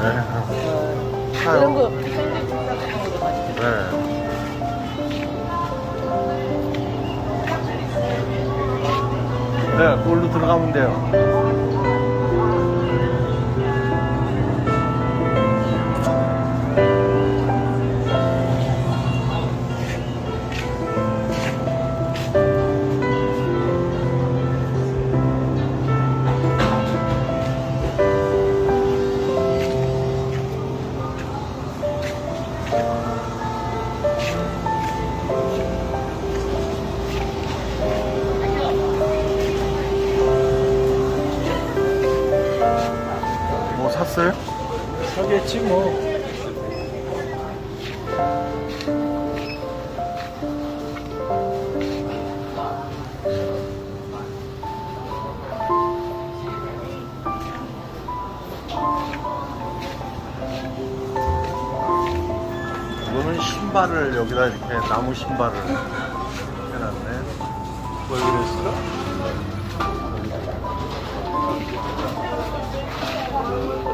네. 이런 거 샌드위치 같은 것도 맛있게 네. 네, 골로 들어가면 돼요. 샀어요? 사겠지 뭐. 이거는 신발을 여기다 이렇게 나무 신발을 해놨네. 월드레스가? 뭐